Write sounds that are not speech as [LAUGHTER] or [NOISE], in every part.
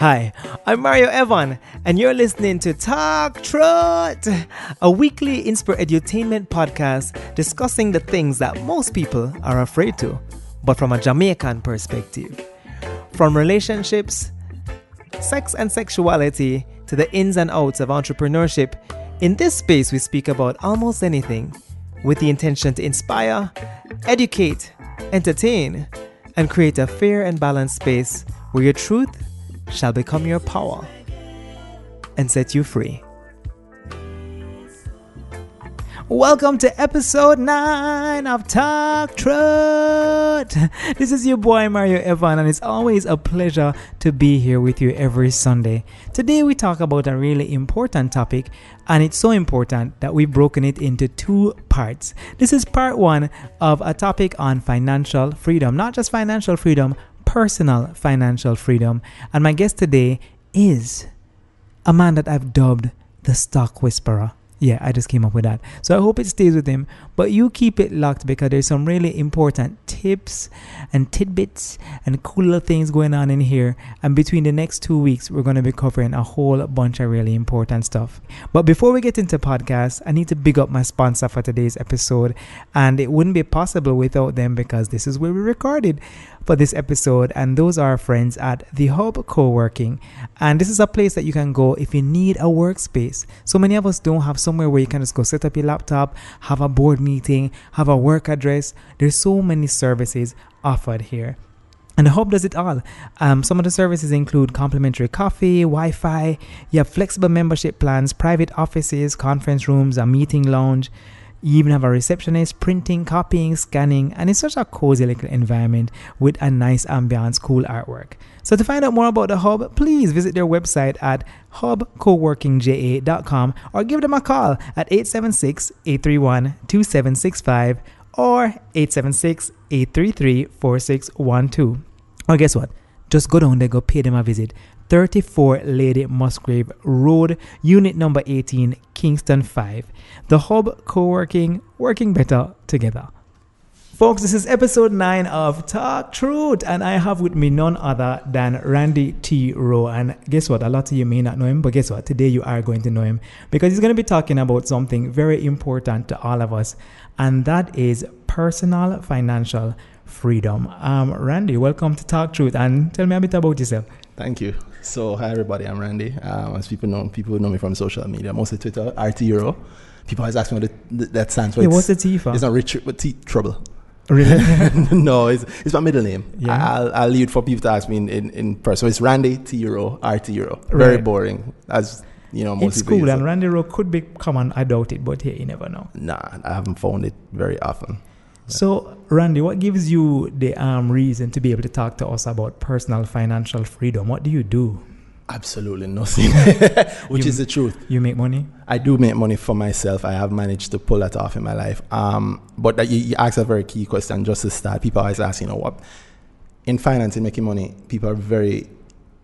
Hi, I'm Mario Evon, and you're listening to Talk Truth, a weekly Inspire Edutainment podcast discussing the things that most people are afraid to, but from a Jamaican perspective. From relationships, sex and sexuality, to the ins and outs of entrepreneurship, in this space we speak about almost anything with the intention to inspire, educate, entertain, and create a fair and balanced space where your truth shall become your power and set you free. Welcome to episode 9 of Talk Truth. This is your boy Mario Evon, and it's always a pleasure to be here with you every Sunday. Today, we talk about a really important topic, and it's so important that we've broken it into two parts. This is part one of a topic on financial freedom, not just financial freedom, personal financial freedom. And my guest today is a man that I've dubbed the Stock Whisperer. Yeah, I just came up with that. So I hope it stays with him. But you keep it locked because there's some really important tips and tidbits and cool little things going on in here. And between the next two weeks, we're going to be covering a whole bunch of really important stuff. But before we get into podcast, I need to big up my sponsor for today's episode. And it wouldn't be possible without them because this is where we recorded for this episode, and those are our friends at The Hub Co-working. And this is a place that you can go if you need a workspace. So many of us don't have somewhere where you can just go set up your laptop, have a board meeting, have a work address. There's so many services offered here. And the hub does it all. Um, some of the services include complimentary coffee, Wi Fi, you have flexible membership plans, private offices, conference rooms, a meeting lounge. You even have a receptionist printing, copying, scanning, and it's such a cozy little environment with a nice ambiance, cool artwork. So to find out more about the hub, please visit their website at hubcoworkingja.com or give them a call at 876-831-2765 or 876-833-4612. Or guess what? Just go down there, go pay them a visit. 34 Lady Musgrave Road, Unit number 18, Kingston 5. The Hub Co working, working better together. Folks, this is episode 9 of Talk Truth, and I have with me none other than Randy T. Rowe. And guess what? A lot of you may not know him, but guess what? Today you are going to know him because he's going to be talking about something very important to all of us, and that is personal financial freedom. Um, Randy, welcome to Talk Truth, and tell me a bit about yourself. Thank you. So, hi everybody, I'm Randy. Um, as people know, people know me from social media, mostly Twitter, RT Euro. People always ask me what the, that stands for. Yeah, what's the T for? It's not Richard, but T trouble. Really? [LAUGHS] no, it's, it's my middle name. Yeah. I'll, I'll leave it for people to ask me in, in, in person. So it's Randy T Rowe, RT Euro. Very Right. boring, as you know, most it's people cool, and it. Randy Rowe could be common. I doubt it, but hey, you never know. Nah, I haven't found it very often. So, Randy, what gives you the um, reason to be able to talk to us about personal financial freedom? What do you do? Absolutely nothing, [LAUGHS] which You- is the truth. You make money? I do make money for myself. I have managed to pull that off in my life. Um, but that you, you asked a very key question just to start. People always ask, you know what? In finance and making money, people are very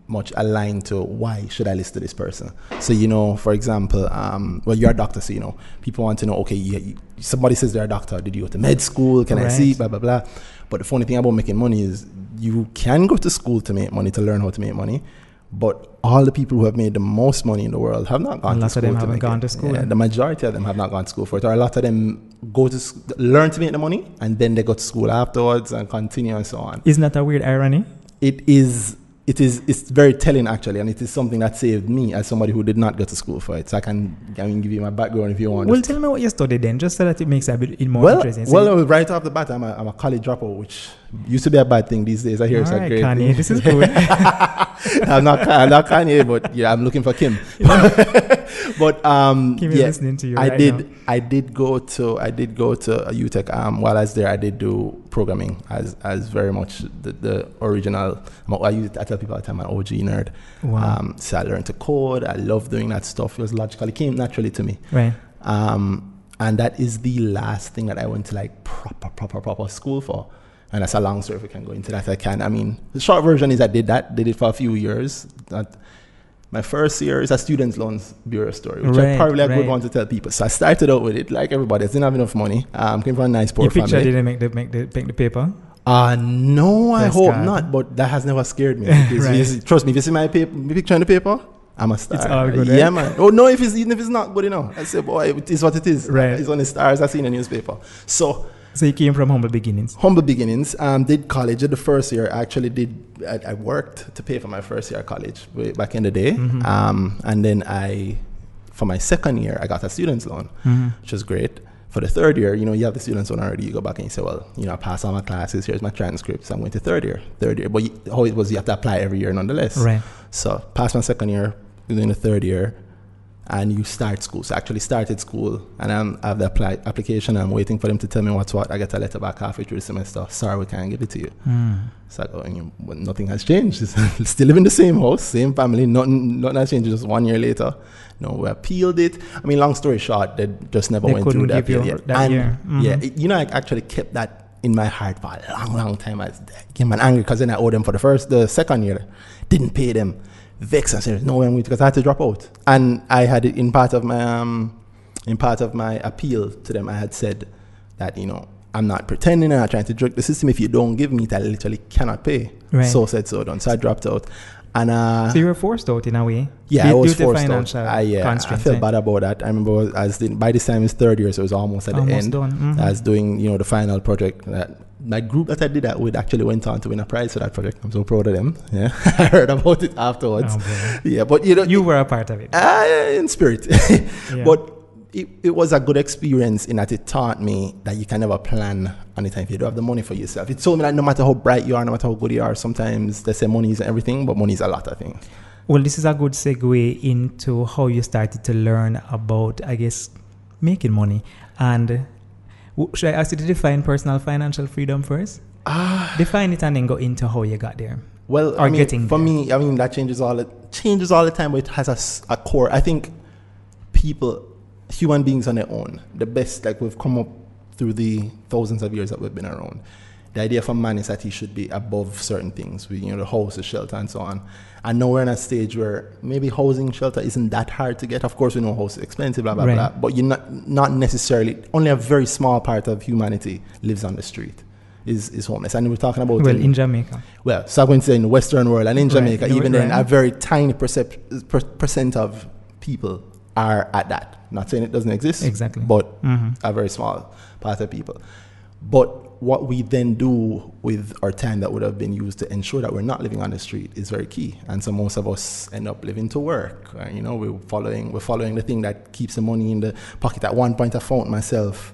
much aligned to why should I listen to this person. So you know, for example, um, well, you're a doctor, so you know, people want to know. Okay, you, you, somebody says they're a doctor. Did you go to med school? Can I see? Blah blah blah. But the funny thing about making money is you can go to school to make money to learn how to make money. But all the people who have made the most money in the world have not gone A to lot of school. them haven't gone it. to school, Yeah, the majority of them have not gone to school for it, or a lot of them go to s- learn to make the money and then they go to school afterwards and continue and so on. Isn't that a weird irony? It is. It is. It's very telling actually, and it is something that saved me as somebody who did not go to school for it. So I can, I can give you my background if you want. Well, tell me what you studied then, just so that it makes it a bit more well, interesting. So well, right off the bat, I'm a, I'm a college dropout, which used to be a bad thing these days. I hear it's a Alright, great Kanye, thing. this is good. [LAUGHS] [LAUGHS] I'm not, I'm not Kanye, but yeah, I'm looking for Kim. [LAUGHS] but um, Kim is yeah, listening to you I right did. now. I did go to. I did go to a UTech. Um, while I was there, I did do programming as as very much the, the original. A- I use it. I tell people all the time. I'm an OG nerd. Wow. Um, so I learned to code. I love doing that stuff. It was logical. It came naturally to me. right. Um, and that is the last thing that I went to like proper, proper, proper school for. And that's a long story. If we can go into that, I can. I mean, the short version is I did that. Did it for a few years. That my first year is a student loans bureau story, which Right, I probably right. good one to tell people. So I started out with it like everybody. I didn't have enough money. Um, came from a nice poor Your picture family. didn't make the make the make the paper. Uh no, I hope card. not. But that has never scared me. [LAUGHS] Right. you trust me, if you see my, paper, my picture in the paper, I'm a star. It's all good, Yeah, right? man. Oh no, if it's even if it's not good enough, I say, boy, it is what it is. Right. It's on the stars I see in the newspaper. So So you came from humble beginnings. humble beginnings. Um, did college the first year. I actually did. I, I worked to pay for my first year of college back in the day. Mhm. Um, and then I, for my second year, I got a student's loan, Mhm. which was great. For the third year, you know, you have the student's loan already. You go back and you say, well, you know, I passed all my classes. Here's my transcripts. I'm going to third year. Third year, but you, how it was, you have to apply every year nonetheless. Right. So passed my second year, doing the third year, and you start school. So I actually started school, and I'm, I have the apply, application. I'm waiting for them to tell me what's what. I get a letter back halfway through the semester. Sorry, we can't give it to you. Mm. It's like, oh, you- well, nothing has changed. [LAUGHS] Still live in the same house, same family. Nothing, nothing has changed. Just one year later, no, we appealed it. I mean, long story short, they just never They went through couldn't the give you appeal yet. that and. Mhm. yeah, it- you know, I actually kept that in my heart for a long, long time. I became an angry because then I owed them for the first, the second year, didn't pay them. Vexed and said, no way I'm going to," because I had to drop out. And I had it in part of my, um, in part of my appeal to them. I had said that you know I'm not pretending. I'm not trying to jerk the system. If you don't give me it, I literally cannot pay. Right. So said, so done. So I dropped out. And uh, So you were forced out in a way. yeah, I was forced out. I, yeah, I felt bad about that. I remember as the, by this time it's third year, so it was almost at the Almost end. done. Mhm. I was doing, you know, the final project. That my group that I did that with actually went on to win a prize for that project. I'm so proud of them. [LAUGHS] Yeah, I heard about it afterwards. Oh, yeah, but you know, You were a part of it. uh, in spirit. [LAUGHS] Yeah. But it, it was a good experience in that it taught me that you can never plan anytime if you don't have the money for yourself. It told me that no matter how bright you are, no matter how good you are, sometimes they say money isn't everything, but money is a lot I think. Well, this is a good segue into how you started to learn about, I guess, making money. And should I ask you to define personal financial freedom first? Ah, Define it and then go into how you got there. well, Or I mean, getting for there. me, I mean that changes all the changes all the time, but it has a core. I think people, human beings on their own, the best like we've come up through the thousands of years that we've been around. The idea for man is that he should be above certain things, we, you know, the house, the shelter, and so on. And now we're in a stage where maybe housing, shelter isn't that hard to get. Of course, we know house is expensive, blah blah Right. blah. But you're not not necessarily. Only a very small part of humanity lives on the street, is is homeless. And we're talking about Well, in- in Jamaica. well, so I'm going to say in the Western world and in Jamaica, no, even then, right. a very tiny percep- per- percent of people are at that. Not saying it doesn't exist, Exactly. but hmm a very small part of people. But what we then do with our time that would have been used to ensure that we're not living on the street is very key. And so most of us end up living to work. Right? You know, we're following we're following the thing that keeps the money in the pocket. At one point, I found myself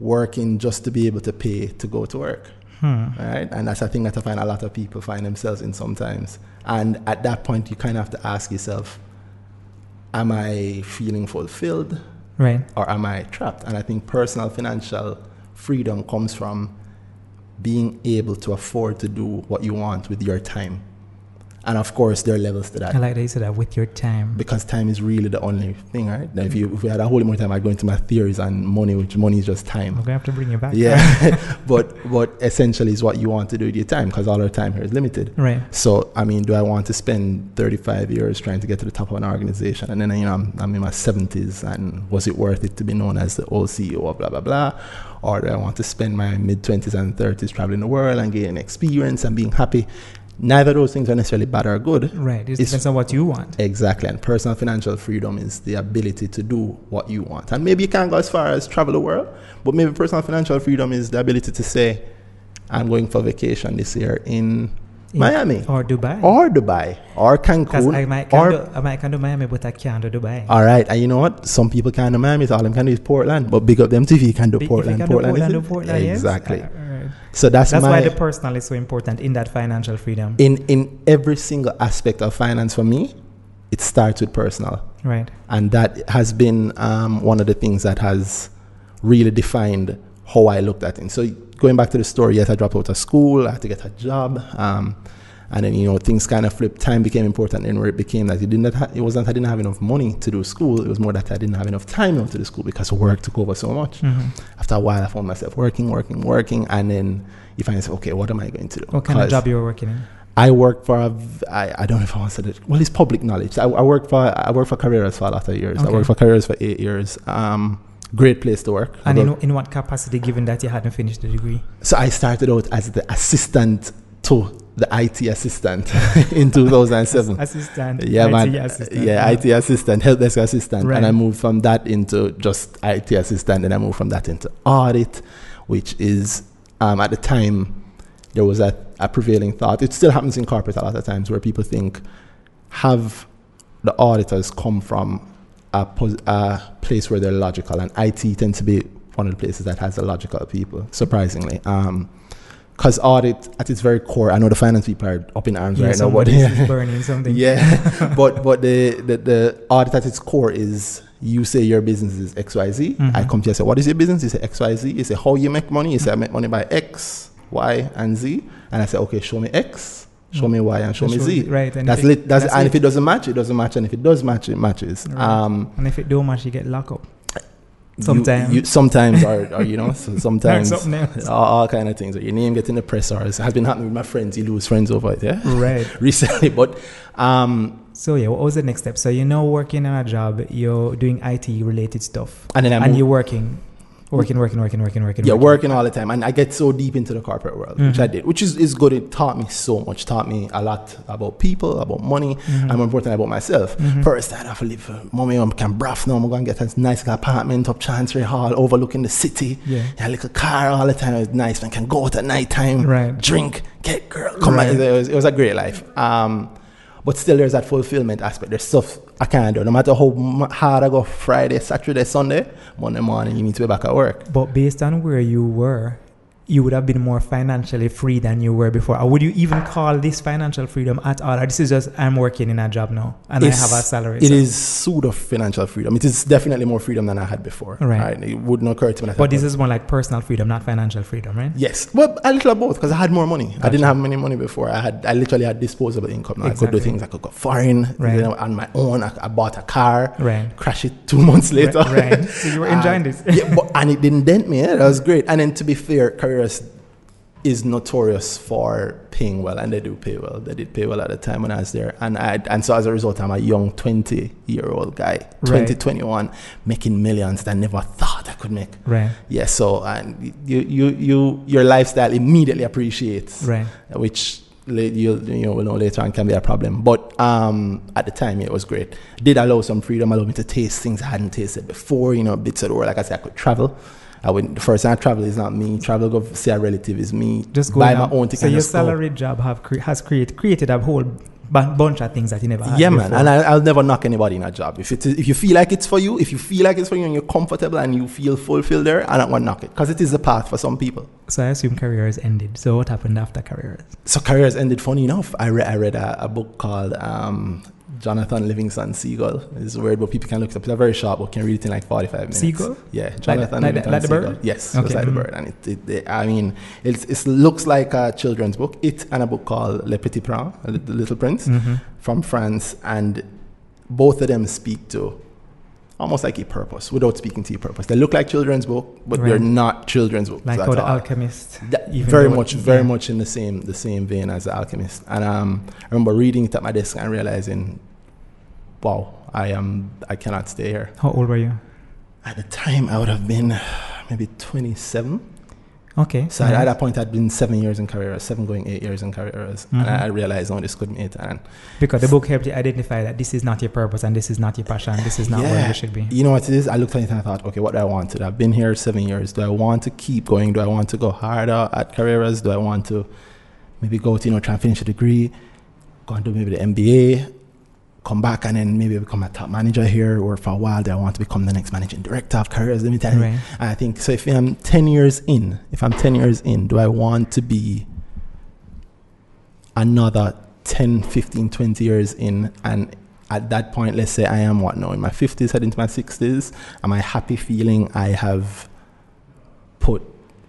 working just to be able to pay to go to work Hmm. right? And that's a thing that I find a lot of people find themselves in sometimes. And at that point, you kind of have to ask yourself, am I feeling fulfilled Right. or am I trapped? And I think personal financial freedom comes from being able to afford to do what you want with your time. And of course, there are levels to that I like that you said that with your time. because time is really the only thing, right? Now, if you if we had a whole lot more time, I'd go into my theories on money, which money is just time. I'm to have to bring you back. Yeah, [LAUGHS] [LAUGHS] but what essentially is what you want to do with your time because all our time here is limited. right. So I mean, do I want to spend 35 years trying to get to the top of an organization, and then you know I'm, I'm in my 70s, and was it worth it to be known as the old CEO of blah blah blah, or do I want to spend my mid 20s and 30s traveling the world and gaining experience and being happy? Neither of those things are necessarily bad or good. Right. It It's- depends on what you want. Exactly, and personal financial freedom is the ability to do what you want. And maybe you can't go as far as travel the world, but maybe personal financial freedom is the ability to say, I'm going for vacation this year in In- Miami Or Dubai. or Dubai or Cancun. I might can or, do, I might can do Miami, but I can't do Dubai. all right, and you know what? Some people can't do Miami, so all them can do is Portland. But big up them you can do Big- if you Portland. can do Portland, Portland, is do it? Portland, yes. Exactly. Uh, So that's, That's my why the personal is so important in that financial freedom. in in every single aspect of finance for me. It starts with personal. right. and that has been um, one of the things that has really defined how I looked at it. So going back to the story, yes, I dropped out of school, I had to get a job, um, and then you know things kind of flipped. Time became important, and where it became that it didn't. Ha- it wasn't that I didn't have enough money to do school. It was more that I didn't have enough time to do school because work took over so much. Mhm. After a while, I found myself working, working, working, and then you find yourself, okay, what am I going to do? What kind of job you were working in? I work for a, I, I don't know if I want to say it. Well, it's public knowledge. I, I work for I work for Carreras for a lot of years. I Okay. worked for Carreras for eight years. Um, great place to work. And I in, in what capacity, given that you hadn't finished the degree? so I started out as the assistant to the IT assistant [LAUGHS] in 2007. [LAUGHS] Assistant. yeah, IT man. assistant. Yeah, IT assistant, help desk assistant, Right. and I moved from that into just IT assistant, and I moved from that into audit, which is um, at the time there was a, a prevailing thought. It still happens in corporate a lot of times where people think have the auditors come from a, pos- a place where they're logical, and IT tends to be one of the places that has the logical people, surprisingly. Because audit, at its very core, I know the finance people are up in arms Yeah, right now, but somebody burning something. [LAUGHS] yeah, [LAUGHS] but but the, the the audit at its core is you say your business is X Y Z. I Mhm. come to you and say, what is your business? You say X Y Z. You say how you make money. You say I make money by X, Y, and Z. And I say, okay, show me X, show me Y, and show me Z. Right. And That's if it, lit. That's, that's and it. if it doesn't match, it doesn't match. And if it does match, it matches. Right. Um, And if it don't match, you get locked up. You- Sometimes. you, sometimes, or, or you know, so [LAUGHS] sometimes all, [LAUGHS] all kind of things. Your name get in the press, or it has been happening with my friends. You lose friends over it. Yeah, Right. [LAUGHS] recently, but um, So yeah, what was the next step? So you're now working on a job. You're doing IT related stuff, and then I and moved- you're working, working, working, working, working, working. yeah, working all the time, and I get so deep into the corporate world, which Mhm. I did, which is, is good. It taught me so much. Taught me a lot about people, about money, Mhm. and more importantly about myself. Mhm. First, I have to live. uh, Mommy, I can braff now. I'm going to get a nice apartment up Chancery Hall, overlooking the city. Yeah. Yeah, little car all the time. It was nice. Man can go out at night time, Right. drink, get girl, come Right. back. It was, it was a great life. Um, but still, there's that fulfillment aspect. There's stuff I can't do. No matter how hard I go Friday, Saturday, Sunday, Monday morning, you need to be back at work. But based on where you were, you would have been more financially free than you were before. Or would you even call this financial freedom at all? Or this is just I'm working in a job now and It's- I have a salary. It so- is pseudo financial freedom. It is definitely more freedom than I had before. Right. It wouldn't occur to me. But this is more like personal freedom, not financial freedom, right? Yes, well, a little of both because I had more money. I didn't have many money before. I had, I literally had disposable income. Now I could do Exactly. things. I could go foreign, Right. you know, on my own. I, I bought a car, Right. crash it two months later. Right. right. So you were [LAUGHS] enjoying Uh, this. yeah, but, and it didn't dent me. Yeah, that was great. And then to be fair, is notorious for paying well, and they do pay well. They did pay well at the time when I was there, and I and so as a result, I'm a young 20 year old guy, 20, 21, making millions that I never thought I could make. Right. Yeah, so and you you you your lifestyle immediately appreciates, Right. which you you know will know later on can be a problem. But um, at the time, it was great. Did allow some freedom, allowed me to taste things I hadn't tasted before. You know, bits of the world. Like I said, I could travel. I went the first time I travel is not me. Travel go see a relative is me. Just go buy my own ticket. So your salary job have cre- has create, created a whole bu- bunch of things that you never had Yeah, man, before. and I, I'll never knock anybody in a job. If it if you feel like it's for you, if you feel like it's for you, and you're comfortable and you feel fulfilled there, I don't want to knock it because it is the path for some people. so I assume career Carreras ended. So what happened after Carreras? so career Carreras ended funny enough i read, I read a, a book called um, jonathan livingston seagull is a word but people can look it up it's a very sharp but can read it in like 45 minutes Seagull? yeah jonathan like the- livingston like the seagull bird? yes Okay, just like the mhm. bird and it, it, it- i mean it's, it looks like a children's book it and a book called le petit prince the little prince Mm-hmm. from france and both of them speak to almost like a purpose without speaking to your purpose they look like children's book but they're not children's books Like the alchemist. That- very much, very yeah. much in the same the same vein as the Alchemist. And um, I remember reading it at my desk and realizing, wow, I am I cannot stay here. How old were you? At the time, I would have been maybe 27. Okay. So nice. at that point, I'd been seven years in Carreras, seven going eight years in Carreras, Mhm. and I, I realized, no, this couldn't be it. And because the book helped you identify that this is not your purpose and this is not your passion. This is not where you should be. you know what it is? I looked at it and I thought, okay, what do I want to do? I've been here seven years. Do I want to keep going? Do I want to go harder at Carreras? Do I want to maybe go to, you know, try and finish a degree, go and do maybe the MBA, come back and then maybe become a top manager here, or for a while, do I want to become the next managing director of Carreras? Let me tell you. Right. I think so. If I'm 10 years in, if I'm 10 years in, do I want to be another 10, 15, 20 years in? And at that point, let's say I am what now in my 50s, heading to my 60s, am I happy feeling I have put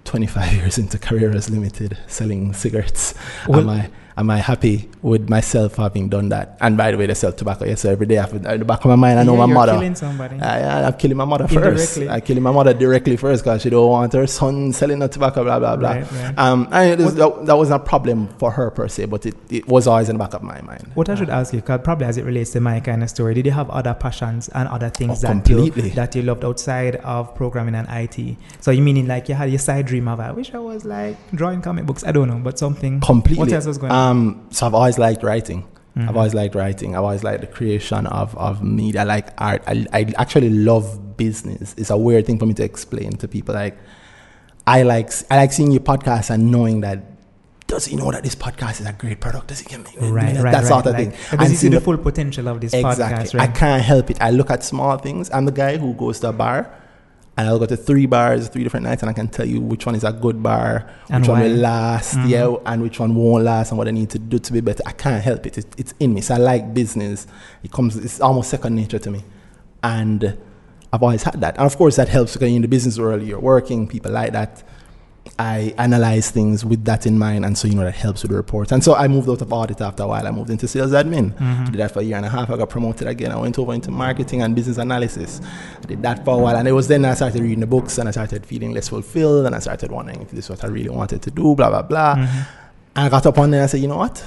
25 [LAUGHS] years into Carreras Limited selling cigarettes. Well- am I am I happy with myself having done that? And by the way, they sell tobacco. Yes, so every day I've, in the back of my mind, I know Yeah, my you're mother. killing somebody. I, I'm killing my mother first. I'm killing my mother directly first because she don't want her son selling the tobacco, blah, blah, blah. Right, right. Um, and was, that, that was not a problem for her per se, but it, it was always in the back of my mind. What I should ask you, 'cause probably as it relates to my kind of story, did you have other passions and other things Oh, that completely. you that you loved outside of programming and IT? So you meaning like you had your side dream of I wish I was like drawing comic books. I don't know, but something. Completely. What else was going on? Um, so I've always liked writing. Mhm. I've always liked writing. I've always liked the creation of, of media. I like art. I, I actually love business. It's a weird thing for me to explain to people. Like, I like I like seeing your podcast and knowing that does he know that this podcast is a great product? Does he get me? Right, that right, that right. sort of like, thing. Because you see the the- full potential of this Exactly. podcast, right? I can't help it. I look at small things. I'm the guy who goes to a bar and I'll go to three bars, three different nights, and I can tell you which one is a good bar, And which one will last, Mhm. yeah, and which one won't last, and what I need to do to be better. I can't help it. It's, it's in me. So I like business. It comes. It's almost second nature to me, and I've always had that. And of course, that helps because in the business world, you're working, people like that. I analyze things with that in mind, and so you know that helps with the reports. And so I moved out of audit after a while. I moved into sales admin. Mhm. Did that for a year and a half. I got promoted again. I went over into marketing and business analysis. I did that for a while, and it was then I started reading the books, and I started feeling less fulfilled, and I started wondering if this is what I really wanted to do. Blah blah blah. Mhm. And I got up on there and I said, you know what?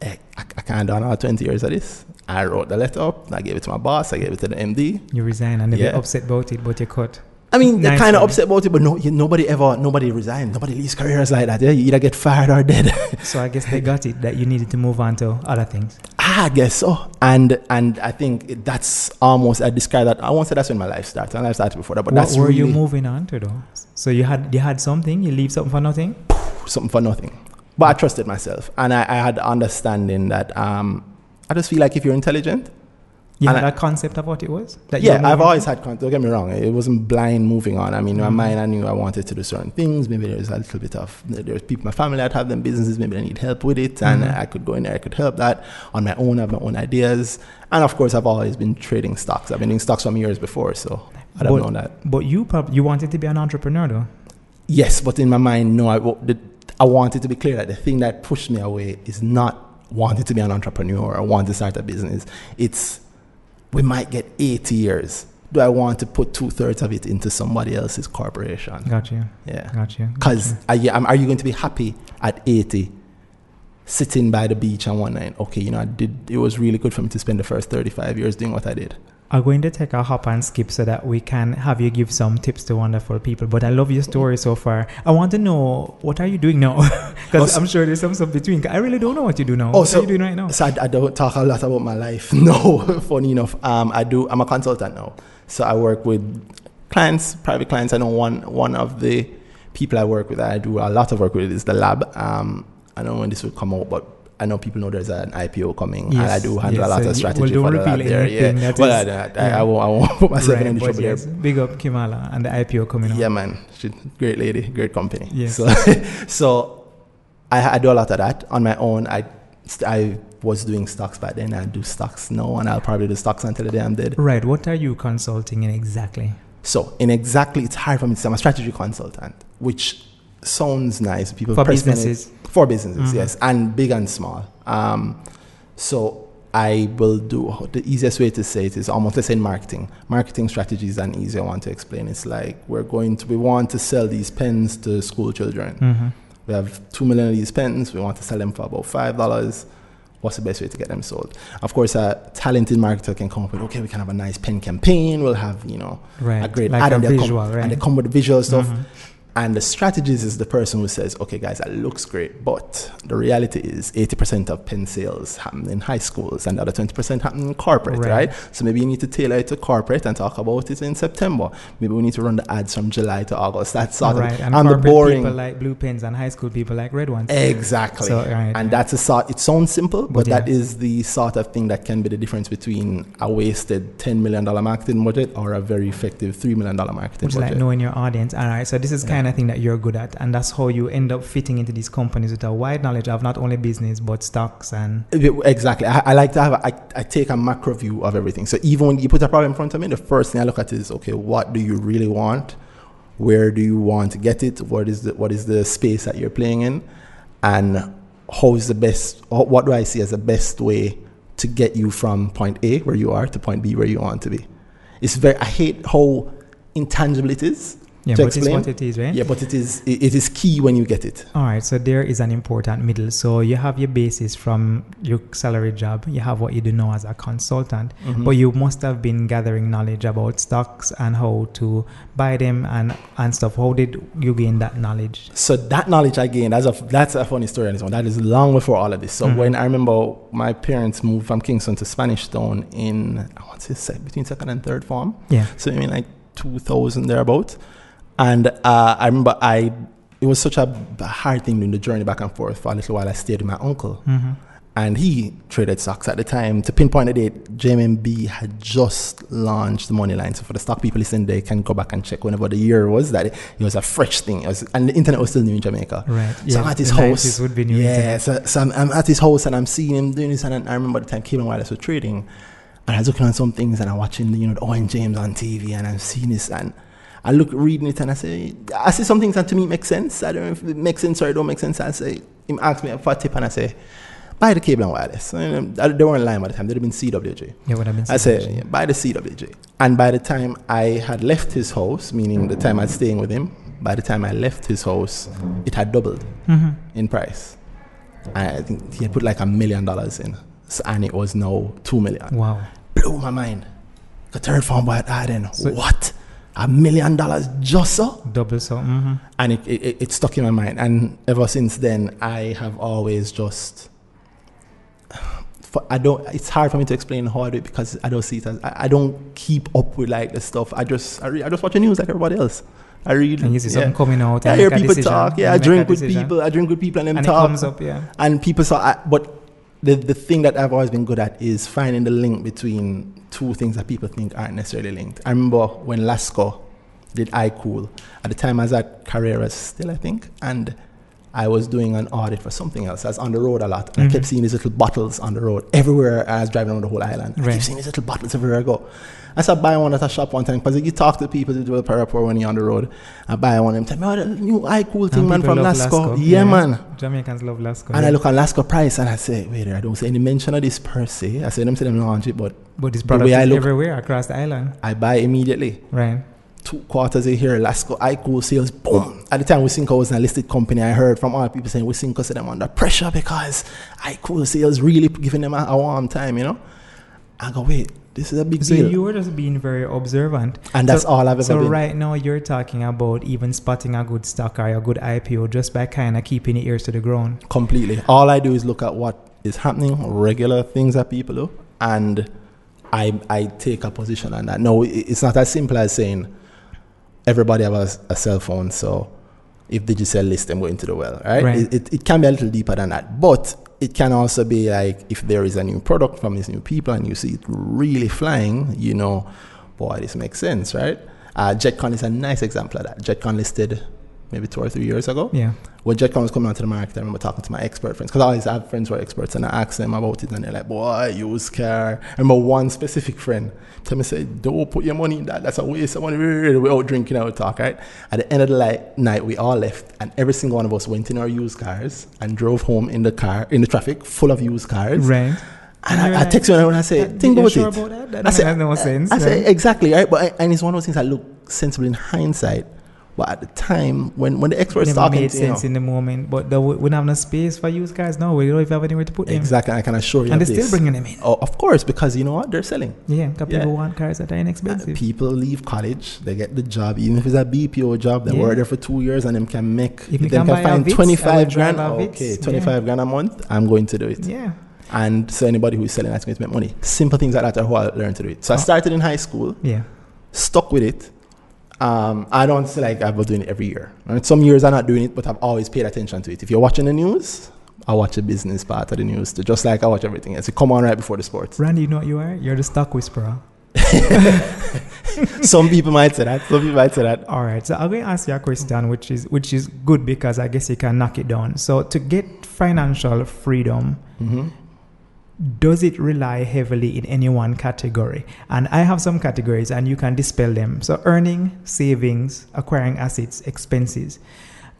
Eh, I, I can't do another 20 years of this. I wrote the letter up. I gave it to my boss. I gave it to the MD. You resign and they Yeah. upset about it, but you cut. I mean, they're Nice kind of upset about it, but no, you, nobody ever, nobody resigned. Nobody leaves Carreras like that. Yeah? You either get fired or dead. [LAUGHS] So I guess they got it that you needed to move on to other things. I guess so. And and I think that's almost, I describe that, I won't say that's when my life started. My life started before that, but what that's were you really moving on to though? So you had you had something, you leave something for nothing? something for nothing. But I trusted myself. And I, I had understanding that um, I just feel like if you're intelligent, You And had I- a concept of what it was? That Yeah, I've always had. Con- don't get me wrong. It wasn't blind moving on. I mean, in Mhm. my mind, I knew I wanted to do certain things. Maybe there's a little bit of there's people, in my family that have them businesses. Maybe they need help with it, and Mhm. I could go in there. I could help that on my own. I have my own ideas, and of course, I've always been trading stocks. I've been doing stocks from years before, so I'd have But- known that. But you prob- you wanted to be an entrepreneur though. Yes, but in my mind, no. I, the, I wanted to be clear that the thing that pushed me away is not wanting to be an entrepreneur or want to start a business. It's we might get 80 years. Do I want to put two thirds of it into somebody else's corporation? Got you. Yeah. Got you. Because are you, am- are you going to be happy at 80 sitting by the beach and one night, okay, you know, I did, it was really good for me to spend the first 35 years doing what I did. I'm going to take a hop and skip so that we can have you give some tips to wonderful people. But I love your story so far. I want to know what are you doing now? [LAUGHS] Because Oh, I'm sure there's some stuff between. I really don't know what you do now. Oh, what so- are you doing right now? So I, I don't talk a lot about my life. [LAUGHS] No, [LAUGHS] funny enough. Um, I do. I'm a consultant now. So I work with clients, private clients. I know one one of the people I work with. I do a lot of work with is the lab. Um, I don't know when this will come out, but I know people know there's an IPO coming, and I do handle yes, a lot of well, strategy don't for reveal there. Yeah. that Well, is- I, I, I, won't, I won't put myself in Right, any trouble yes, there. Big up Kimala and the IPO coming up. Yeah, man. She's great lady, great company. Yes. So, [LAUGHS] so I, I do a lot of that on my own. I, I was doing stocks back then. I do stocks now, and I'll probably do stocks until the day I'm dead. Right. What are you consulting in exactly? So, in exactly, it's hard for me to say I'm a strategy consultant, which sounds nice. People For press me on it. businesses. For businesses, Mhm. yes, and big and small. Um, so I will do the easiest way to say it is almost let's say marketing. Marketing strategy is an easier one to explain. It's like we're going to we want to sell these pens to school children. Mm-hmm. We have two million of these pens. We want to sell them for about five dollars. What's the best way to get them sold? Of course, a talented marketer can come up with okay, we can have a nice pen campaign. We'll have you know Right. a great like ad a and visual, come, right? and they come with the visual stuff. Mhm. And the strategist is the person who says, okay, guys, that looks great, but the reality is 80% of pen sales happen in high schools and the other 20% happen in corporate, Right. right. So maybe you need to tailor it to corporate and talk about it in September. Maybe we need to run the ads from July to August. That's sort right. of And and the boring. people like blue pens and high school people like red ones. Exactly. So, right, and that's a sort, it sounds simple, but, But yeah. is the sort of thing that can be the difference between a wasted $10 million marketing budget or a very effective $3 million marketing Which is like budget. knowing your audience. All right. So this is Yeah. Kind of thing that you're good at, and that's how you end up fitting into these companies with a wide knowledge of not only business but stocks and Exactly. I, I like to have, a, I, I take a macro view of everything. So even when you put a problem in front of me, the first thing I look at is, okay, what do you really want? where do you want to get it? What is the what is the space that you're playing in, and how is the best? What do I see as the best way to get you from point A where you are to point B where you want to be? It's very. I hate how intangible it is yeah, to but it's what it is, right? Yeah, but it is it, it is key when you get it. All right, so there is an important middle. So you have your basis from your salary job. You have what you do now as a consultant, Mhm. but you must have been gathering knowledge about stocks and how to buy them and and stuff. How did you gain that knowledge? So that knowledge I gained, that's a that's a funny story on this one. That is long before all of this. So Mhm. when I remember my parents moved from Kingston to Spanish Town in I want to say between second and third form. Yeah. So I mean like 2000 thereabout. And uh, I remember I it was such a hard thing doing the journey back and forth for a little while. I stayed with my uncle, hmm and he traded stocks at the time. To pinpoint the date, JMMB had just launched the money line. So for the stock people listening, they can go back and check whenever the year was. That it, it was a fresh thing, it was, and the internet was still new in Jamaica. Right. So I'm at his the house. would be new. Yeah, internet. so, so I'm, I'm at his house and I'm seeing him doing this. And I remember the time Cable Wireless was trading, and I was looking on some things and I'm watching, you know, the Owen James on TV, and I'm seeing this and. I look reading it and I say, I see some things that to me make sense. I don't know if it makes sense or it don't make sense. I say, him ask me for a tip and I say, buy the cable and wireless. And, they weren't lying by the time. They'd have been CWJ. Yeah, would have been. I said, yeah, buy the CWJ. And by the time I had left his house, meaning the time I was staying with him, by the time I left his house, it had doubled Mhm. in price. I think he had put like a million dollars in, and it was now two million. Wow. Blew my mind. The third form boy at then. So- what? A million dollars just so? Double so. hmm And it, it, it- stuck in my mind. And ever since then, I have always just. For, I don't. It's hard for me to explain how I do it because I don't see it as. I, I don't keep up with like the stuff. I just. I, re, I just watch the news like everybody else. I read. And you see yeah. something coming out. Yeah, I hear people decision, talk. Yeah, I drink with decision. people. I drink with people and them And talk. comes up, yeah. And people saw, I, but the, the thing that I've always been good at is finding the link between two things that people think aren't necessarily linked. I remember when Lasco did iCool. At the time, I was at Carreras still, I think, and I was doing an audit for something else. I was on the road a lot. And I Mhm. kept seeing these little bottles on the road everywhere I was driving around the whole island. I Right. keep seeing these little bottles everywhere I go. I started buying one at a shop one time because you talk to people who do a rapport when you're on the road. I buy one and tell me, oh, the new iCool thing, And man, from love Lasco. Yeah, man. Jamaicans love Lasco. And yeah. I look at Lasco price and I say, wait, I don't see any mention of this per se. I say, them say them launch it, but but this the product way I look- everywhere across the island. I buy immediately. Right. Two quarters a year, Lasco, iCool sales, boom. At the time, Wisynco was a listed company. I heard from other people saying Wisynco said them under pressure because iCool sales really giving them a, a warm time, you know? I go, wait, this is a big So deal. you were just being very observant. and that's so, all I've ever So been. right now you're talking about even spotting a good stock or a good IPO just by kind of keeping your ears to the ground. Completely. All I do is look at what is happening, regular things that people do, and I I take a position on that. No, it's not as simple as saying everybody has a, a cell phone, so if they just sell list, them go into the well, right? Right. It, it, it can be a little deeper than that, but it can also be like if there is a new product from these new people and you see it really flying, you know, boy, this makes sense, right? Uh, JetCon is a nice example of that. JetCon listed maybe two or three years ago Yeah. when Jetcon was coming onto the market, I remember talking to my expert friends because I always have friends who are experts, and I asked them about it, and they're like, "Boy, use car." I remember one specific friend tell me, "Say, don't put your money in that. That's a waste of money. We're out drinking, out talk, right?" At the end of the li- night, we all left, and every single one of us went in our used cars and drove home in the car in the traffic full of used cars. Right. And I, I like, text you and I say, "That- "Think about sure it." about that? That I say, no sense. I say exactly right, but I, and it's one of those things that look sensible in hindsight. But at the time, when when the experts never talking, made to, you know, sense in the moment, but the, we don't have no space for used cars now. We don't even have anywhere to put them. Exactly, I can assure you. And they're this. still bringing them in. Oh, of course, because you know what they're selling. Yeah, because Yeah. people want cars that are Uh, inexpensive. people leave college, they get the job, even if it's a BPO job, they Yeah. work there for two years and them can make, If you can can, find I twenty five drive grand. Okay, yeah. twenty five grand a month. I'm going to do it. yeah. And so anybody who's selling that's going to make money. Simple things like that are how I learned to do it. So I Oh. started in high school, Yeah. stuck with it. Um, I don't say like I've been doing it every year. Some years I'm not doing it, but I've always paid attention to it. If you're watching the news, I watch the business part of the news, too, just like I watch everything else. It come on right before the sports. Randy, you know what you are? You're the stock whisperer. [LAUGHS] some people might say that. Some people might say that. All right. So I'm going to ask you a question, which is which is good because I guess you can knock it down. So to get financial freedom, hmm does it rely heavily in any one category? And I have some categories and you can dispel them. So, earning, savings, acquiring assets, expenses.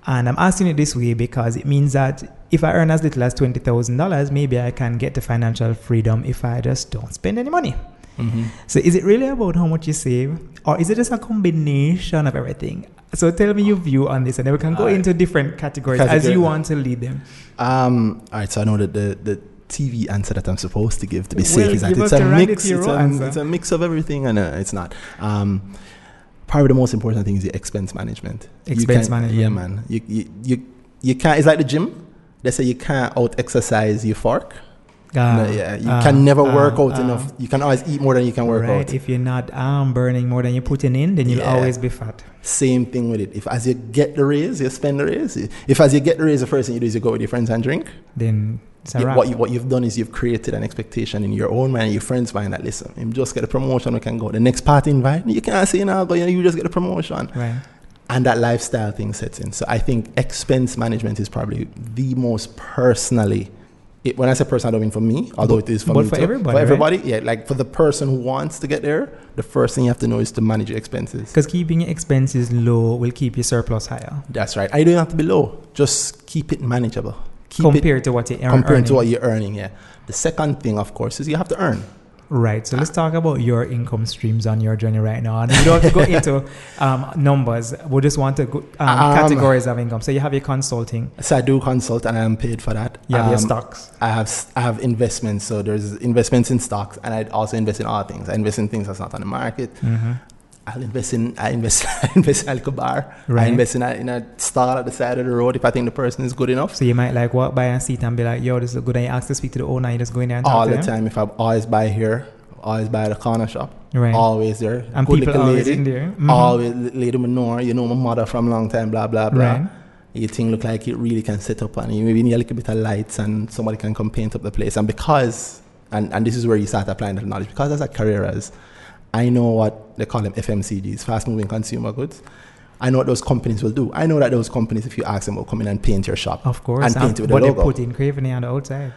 And I'm asking it this way because it means that if I earn as little as $20,000, maybe I can get to financial freedom if I just don't spend any money. Mm-hmm. So, is it really about how much you save, or is it just a combination of everything? So, tell me your view on this, and then we can go Alright. into different categories as you want to lead them. Um, all right, so I know that the, the TV answer that I'm supposed to give to be Well, safe is that it's a mix. It's a, it's a mix of everything, and uh, it's not. Um, probably the most important thing is the expense management. Expense management. Yeah, man. You, you you you can't. It's like the gym. They say you can't out exercise your fork. Ah, No, yeah, you ah, can never ah, work out ah. enough. You can always eat more than you can work right. out. If you're not um, burning more than you're putting in, then you'll Yeah. always be fat. Same thing with it. If as you get the raise, you spend the raise. If as you get the raise, the first thing you do is you go with your friends and drink. Then Yeah, what, you, what you've done is you've created an expectation in your own mind, your friends' mind that listen, him just get a promotion, we can go. The next party invite, you can't say now, but you, know, you just get a promotion. right. And that lifestyle thing sets in. So I think expense management is probably the most personally. It, when I say personal, I don't mean for me, although it is for But me for too. everybody, For right? everybody, yeah. Like for the person who wants to get there, the first thing you have to know is to manage your expenses. Because keeping your expenses low will keep your surplus higher That's right. I don't have to be low. Just keep it manageable. Keep it compared to what you earn. compared to earning. what you're earning. Yeah. The second thing, of course, is you have to earn. Right. So let's talk about your income streams on your journey right now. And we don't have to go [LAUGHS] into um, numbers. We just want to go um, Um, categories of income. So you have your consulting, So I do consult, and I'm paid for that. you have your Um, stocks. I have I have investments. So there's investments in stocks, and I also invest in other things. I invest in things that's not on the market. hmm I'll invest in I invest [LAUGHS] I invest in Alco bar. I invest in a, in a stall at the side of the road if I think the person is good enough. So you might like walk by a seat and be like, yo, this is good. And you ask to speak to the owner, you just go in there and talk All the them. time. If I'm always buy here, always buy at the corner shop. Right. Always there. and Good people always lady. in there. Mhm. Always lady know. You know my mother from a long time. Blah blah blah. Right. you think look like it really can set up and you maybe need a little bit of lights and somebody can come paint up the place and because and, and this is where you start applying that knowledge because as a career as I know what they call them FMCGs fast moving consumer goods I know what those companies will do I know that those companies if you ask them will come in and paint your shop Of course. and paint it with but the they logo put in craving on the outside.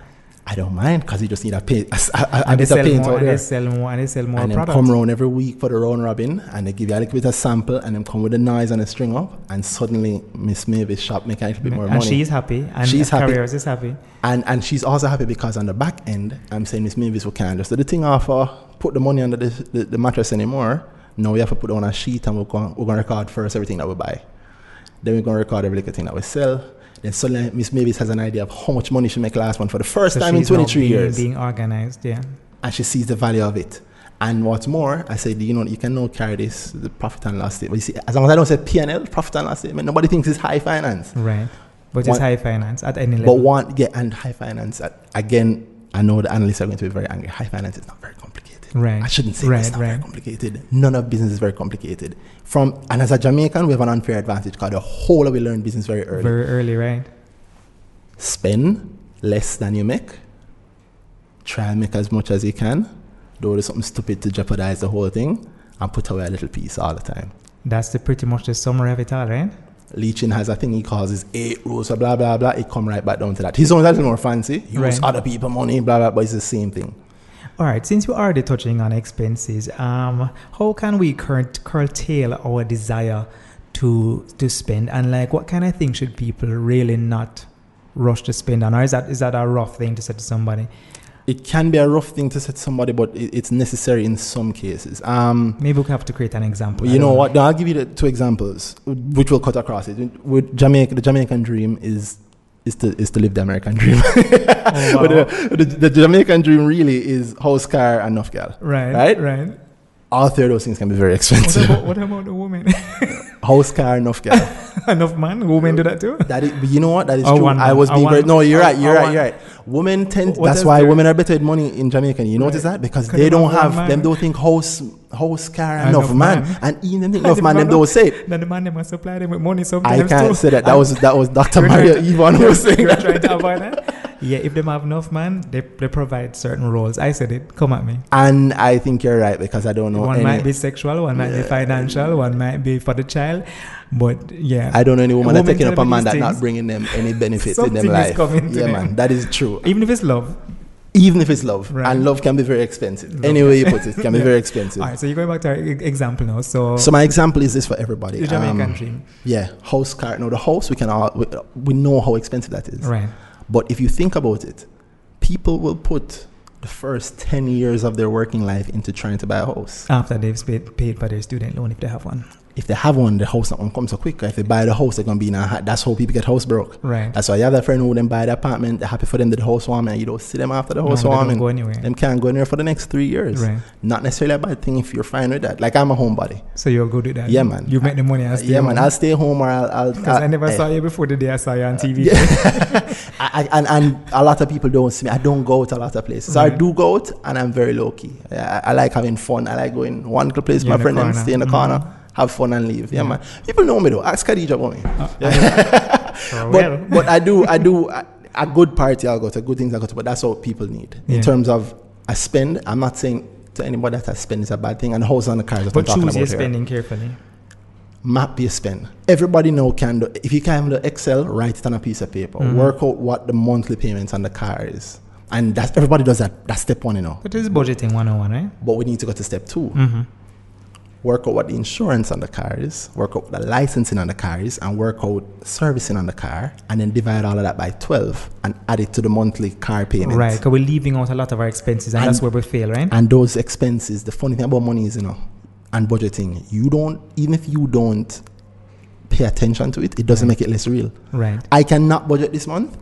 I don't mind because you just need a paint a, a, a and they bit of paint more out and there they sell more and they sell more and then come round every week for the round robin and they give you a little bit of sample and then come with the noise and the string up and suddenly Miss Mavis shop make a little bit more money. and money she's happy and She's happy. Carreras is happy. And and she's also happy because on the back end, I'm saying Miss Mavis, we can't just do the thing off uh, put the money under the, the, the mattress anymore. No, we have to put it on a sheet and we're going we're gonna record first everything that we buy. Then we're gonna record every little thing that we sell. Then suddenly Miss Mavis has an idea of how much money she make last month for the first So time in 23 being, years. Being organized, yeah. and she sees the value of it. And what's more, I said, you know, you can now carry this, the profit and loss statement. You see, as long as I don't say P&L, profit and loss statement, nobody thinks it's high finance. Right. But it's high finance at any But one, yeah, and high finance, uh, again, I know the analysts are going to be very angry. High finance is not very complicated. Right. I shouldn't say Right, it's not very right. complicated. None of business is very complicated. From And as a Jamaican, we have an unfair advantage because the whole of we learn business very early. Very early, right? Spend less than you make. Try and make as much as you can. Don't do something stupid to jeopardize the whole thing. And put away a little piece all the time. That's the pretty much the summary of it all, right? Leaching has a thing he calls his eight rules, blah blah blah. It come right back down to that. He's only a little more fancy. Use Right. other people money, blah blah, but it's the same thing. All right. Since you're already touching on expenses, um, how can we cur- curtail our desire to to spend, and like what kind of things should people really not rush to spend on, or is that is that a rough thing to say to somebody? It can be a rough thing to say to somebody, but it, it's necessary in some cases. Um, Maybe we have to create an example. You know don't what? I'll give you the two examples, which will cut across it. With Jamaica, the Jamaican dream is is to is to live the American [LAUGHS] dream. Oh, wow. but the, the, the Jamaican dream really is house, car, and enough girl. Right. Right? Right. All three of those things can be very What expensive. about, what about the woman? [LAUGHS] house, car, enough girl. Enough man, women do that too. That is, you know what? That is Or true. I was being very. No, you're right. You're or right. You're right. Women tend. What that's why there? women are better with money in Jamaica. You notice Right. that because they don't have one [LAUGHS] them. man? Don't think house, house, car, Enough enough man, man. and even them think enough man. Them don't say it. [LAUGHS] Then the man they must supply them with money I can't too. say that. That was that was Dr. [LAUGHS] Mario Evon who was saying You're that. trying to avoid that. Yeah, if they have enough man, they, they provide certain roles. I said it. Come at me. And I think you're right because I don't know one any. might be sexual, one might be financial, one might be for the child. But yeah, I don't know any woman that's taking up a man that's not bringing them any benefits in their life. yeah, them. man, that is true. even if it's love, even if it's love. Right. And love can be very expensive. Love Any way you put it, can be [LAUGHS] Yeah. very expensive. All right, so you're going back to our example now. So, So my example is this for everybody. the Jamaican Um, dream. yeah, house car. No, the house we can all we, we know how expensive that is. Right. But if you think about it, people will put the first ten years of their working life into trying to buy a house. After they've paid, paid for their student loan, if they have one. If they have one, the house not gonna come so quick. If they buy the house, they're gonna be in a. ha- That's how people get house broke. Right. That's why you have that friend who then buy the apartment. They're happy for them that the house warm, and you don't see them after the No, house they don't warming. go anywhere. Them can't go anywhere for the next three years. Right. Not necessarily a bad thing if you're fine with that. Like I'm a homebody. So you're good with that. Yeah, man. You make the money. I stay yeah, man. I'll stay home or I'll. I'll Because I I'll- never eh. saw you before the day I saw you on TV. [LAUGHS] [LAUGHS] I, I, and, and a lot of people don't see me. I don't go out a lot of places. So I do go out, and I'm very low key. I, I like having fun. I like going one place You're my friend and stay in the Mhm. corner, have fun and leave. Yeah, Yeah. man. People know me though. Ask Khadija about me. [LAUGHS] Oh, But but I do I do a, a good party. I'll go to good things. I go to. But that's what people need Yeah. in terms of I spend. I'm not saying to anybody that I spend is a bad thing. And house on the cars. But I'm talking choose your about here spending carefully. map your spend. Everybody know can do. If you can do Excel, write it on a piece of paper. Mhm. Work out what the monthly payments on the car is, and that's everybody does that. That's step one, you know. But it's budgeting 101, right? But we need to go to step two. Mm-hmm. Work out what the insurance on the car is. Work out the licensing on the car is, and work out servicing on the car, and then divide all of that by twelve and add it to the monthly car payment. Right, because we're leaving out a lot of our expenses, and, And- that's where we fail, right? And those expenses, the funny thing about money is, you know, and budgeting, you don't even if you don't pay attention to it, it doesn't Right. make it less real. right. I cannot budget this month,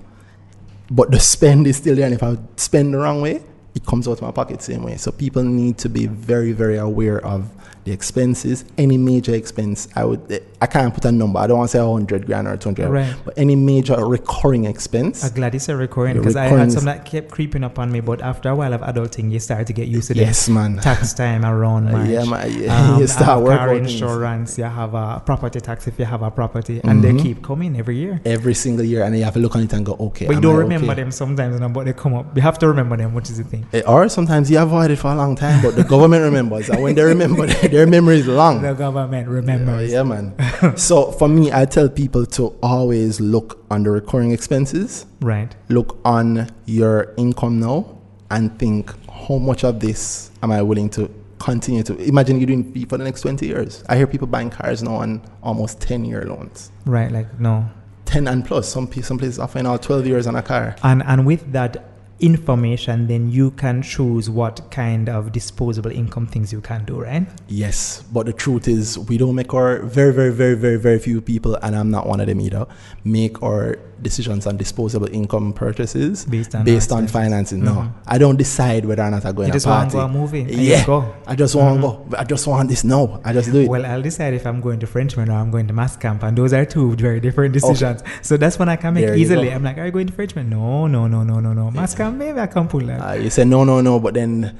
but the spend is still there. And if I spend the wrong way, it comes out of my pocket same way. So people need to be very, very aware of the expenses. Any major expense, I would, I can't put a number. I don't want to say 100 grand or 200 Right. but any major recurring expense. I'm glad it's a recurring because I had some that kept creeping up on me, but after a while of adulting, you start to get used to the yes, man. tax time around March. [LAUGHS] yeah, man. Yeah, Um, [LAUGHS] you start working car insurance, you have a property tax if you have a property, and they Mhm. keep coming every year. every single year, and you have to look on it and go, okay. But you don't I remember okay? them sometimes, you know, but they come up. You have to remember them, which is the thing. Eh, Or sometimes you avoid it for a long time, but the government remembers, and when they remember, their memory is long. The government remembers. Yeah, man. so for me, I tell people to always look on the recurring expenses, Right. look on your income now, and think how much of this am I willing to continue to imagine you doing for the next 20 years. I hear people buying cars now on almost 10 year loans. Right. Like no. 10 and plus. Some some places offering out 12 years on a car. And and with that information, then you can choose what kind of disposable income things you can do, right? Yes, but the truth is, we don't make our very, very, very, very, very few people, and I'm not one of them either, make our decisions on disposable income purchases Based on based on finances. Mhm. No, I don't decide whether or not I'm going You to just want party. to go a movie. Yeah. Go. I just want to go. I just want this. No, I just do it. Well, I'll decide if I'm going to Frenchman or I'm going to Mas Camp, and those are two very different decisions. So that's when I can make There easily. I'm like, are you going to Frenchman? No, no, no, no, no, no. Mas Camp, maybe I can pull that. Uh, you say no, no, no, but then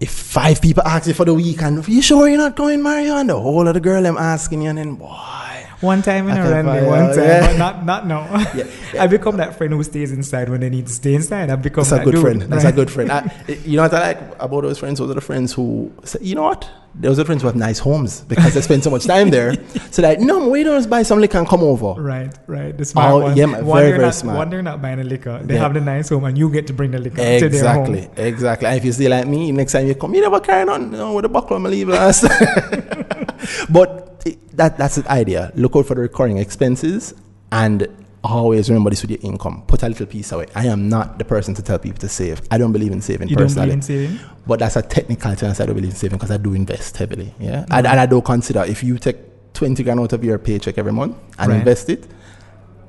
if five people ask you for the weekend, you sure you're not going, Mario? And the whole of the girl I'm asking you, and then boy, One time in I a find one out, time, yeah. but not not now. [LAUGHS] Yeah. [LAUGHS] I become that friend who stays inside when they need to stay inside. I become that's a that good dude, friend. That's right? a good friend. I, [LAUGHS] you know what I like about those friends? Those are the friends who say, you know what? Those are friends who have nice homes because they spend so much time there. [LAUGHS] So like, no, we don't buy some liquor and come over. Right, right. The oh, smart Oh, one. yeah, one very, very not, smart. One they're not buying the liquor. They Yeah. have the nice home, and you get to bring the liquor to their home. Exactly, exactly. And if you stay like me, next time you come, you never carry on. No, with the buckle, I'm leave last. [LAUGHS] [LAUGHS] but it, that that's the idea. Look out for the recurring expenses and always remember this with your income. Put a little piece away. I am not the person to tell people to save. I don't believe in saving You don't personally. believe in saving? but that's a technical term. I don't believe in saving because I do invest heavily. Yeah, and, Mhm. and I don't consider if you take twenty grand out of your paycheck every month and Right. invest it.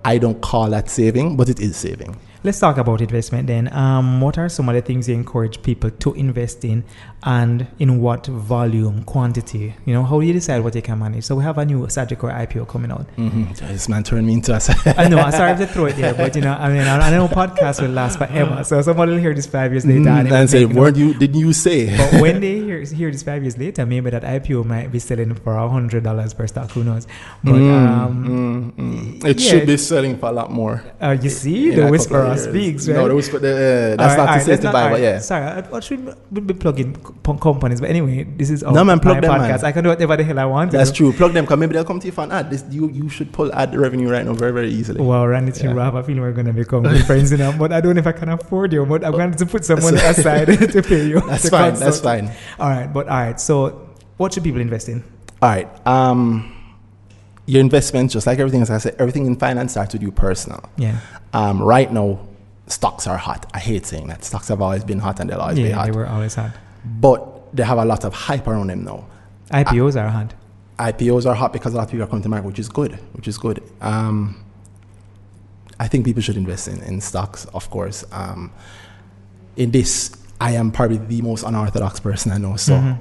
I don't call that saving, but it is saving. Let's talk about investment then. Um, what are some of the things you encourage people to invest in, and in what volume, quantity? You know, how do you decide what you can manage? So we have a new Sagicor IPO coming out. Mm-hmm. This man turned me into a. [LAUGHS] I know, I'm sorry to throw it there, but you know, I mean, I, I know podcasts will last forever, so somebody will hear this five years later. Mm, and, and say, weren't you? Didn't you say? but when they hear, hear this five years later, maybe that IPO might be selling for a hundred dollars per stock. Who knows? But Mm, um, mm, mm. It yeah. should be selling for a lot more. uh, you see the whisperer. Couple Boss years. Speaks, No, those, uh, that's Alright, not to say not- buy, but yeah. Sorry, I, I should be be plugging companies, but anyway, this is our, No, man, plug them, man. I can do whatever the hell I want. That's true. Plug them, because maybe they'll come to you for an ad. This, you, you should pull ad revenue right now very, very easily. Wow, Randy Yeah. Chimra, I feel we're going to become good [LAUGHS] friends, you know. But I don't know if I can afford you, but I'm going to put someone aside [LAUGHS] to pay you. [LAUGHS] That's fine. consult. That's fine. All right, but all right. So, what should people invest in? All right. Um, your investments, just like everything, as I said, everything in finance starts with you personal. Yeah, Um, right now, stocks are hot. I hate saying that. Stocks have always been hot and they'll always be yeah, hot. they were always hot. but they have a lot of hype around them now. IPOs are hot. IPOs are hot because a lot of people are coming to market, which is good, which is good. Um, I think people should invest in, in stocks, of course. Um, in this, I am probably the most unorthodox person I know. So, Mhm.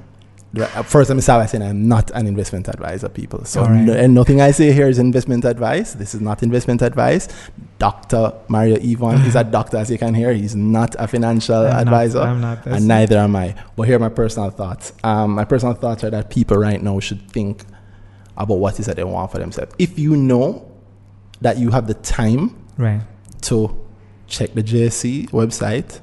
Uh, first, let me start by saying I'm not an investment advisor, people. So, right. no, and nothing I say here is investment advice. This is not investment advice. Dr. Mario Evon is a [LAUGHS] doctor, as you can hear. He's not a financial I'm not- advisor I'm not. That's- and neither am I. But here are my personal thoughts. Um, my personal thoughts are that people right now should think about what is that they want for themselves. If you know that you have the time Right. to check the JSE website,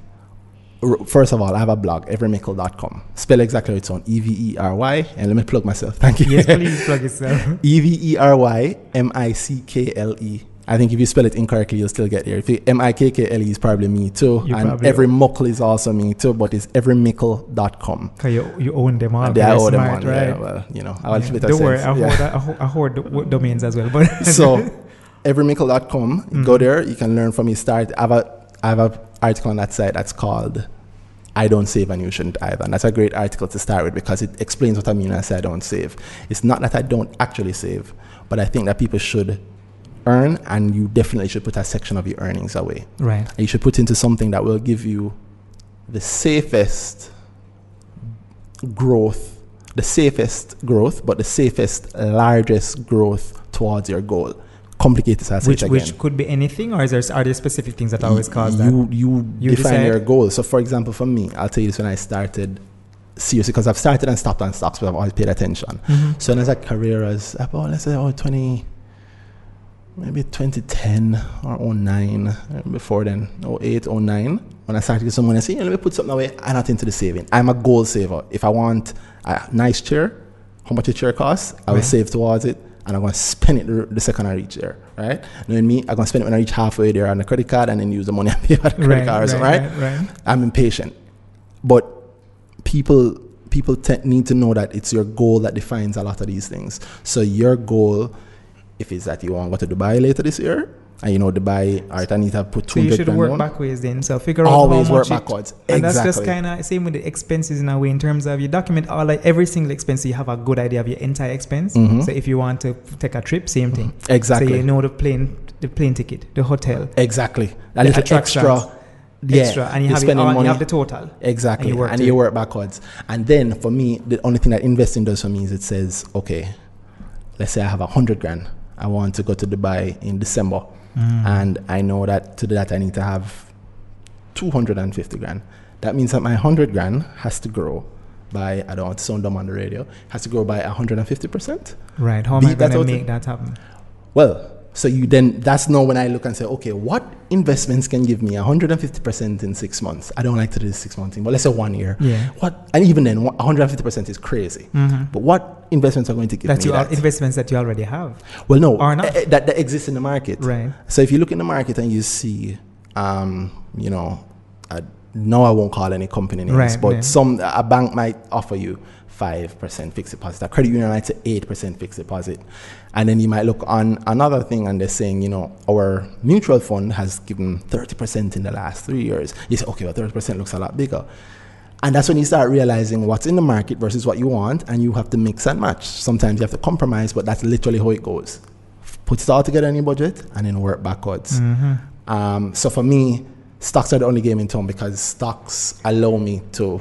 first of all, I have a blog, everymickle.com. Spell exactly its own E V E R Y. And let me plug myself. Thank you. Yes, please plug yourself. [LAUGHS] E V E R Y M I C K L E. I think if you spell it incorrectly, you'll still get there. If you, M I K K L E is probably me too. You and every muckle is also me too, but it's everymickle.com. Because you, you own them all. Yeah, I owe them one. right? Yeah, well, you know, I'll Yeah. Don't worry, I sense. hoard, I hoard, I hoard domains as well. But so, [LAUGHS] everymickle.com, Mm. go there. You can learn from me. Start. I have a, I have an article on that site that's called I don't save and you shouldn't either. And that's a great article to start with because it explains what I mean when I say I don't save. It's not that I don't actually save, but I think that people should earn and you definitely should put a section of your earnings away. right. And you should put into something that will give you the safest growth, the safest growth, but the safest, largest growth towards your goal. Complicated as Which which could be anything, or is there are there specific things that always cause that? you, You, You define decide? your goal. So, for example, for me, I'll tell you this when I started seriously, because I've started and stopped on stocks, but I've always paid attention. Mhm. So, as a career, as about, let's say, oh, 20, maybe 2010 or 09, uh, before then, 08, 09, when I started to get some money, I said, yeah, let me put something away. I'm not into the saving. I'm a goal saver. If I want a nice chair, how much a chair costs, I will Right. save towards it. And I'm going to spend it the- second I reach there, right? You know me, I'm going to spend it when I reach halfway there on the credit card and then use the money pay [LAUGHS] for the credit Right, card, right, right? right, right. I'm impatient, but people people te- need to know that it's your goal that defines a lot of these things. So your goal, if it's that you want to go to Dubai later this year, and you know Dubai, right, I need to put two. So you should work down. backwards then. So figure out Always how work much it- backwards. And that's just Exactly. kind of same with the expenses in a way. In terms of you document all like every single expense, so you have a good idea of your entire expense. Mhm. So if you want to take a trip, same thing. Exactly. So you know the plane, the plane ticket, the hotel, Exactly. A The little extra. Yeah. extra, and you have it all, money. you have the total. Exactly. and you work and you work backwards. And then for me, the only thing that investing does for me is it says, okay, let's say I have a hundred grand. I want to go to Dubai in December. Mm. And I know that to do that I need to have 250 grand. That means that my 100 grand has to grow by, I don't want to sound dumb on the radio, has to grow by 150%. Right. How am I Beat that going to make that happen? Well, so you then, that's now when I look and say, okay, what investments can give me 150% in six months? I don't like to do this six month thing, but let's say one year. Yeah. What, and even then, 150% is crazy. Mhm. But what investments are going to give That me you that? investments that you already have. well, no, Or not. eh, eh, that, that exists in the market. Right. So if you look in the market and you see, um, you know, uh, no, I won't call any company names, Right, but yeah. some a bank might offer you five percent fixed deposit. A credit union might say eight percent fixed deposit, and then you might look on another thing and they're saying, you know, our mutual fund has given thirty percent in the last three years. You say, okay, well, thirty percent looks a lot bigger. And that's when you start realizing what's in the market versus what you want, and you have to mix and match. Sometimes you have to compromise, but that's literally how it goes. Put it all together in your budget and then work backwards. Mhm. Um, so for me, stocks are the only game in town because stocks allow me to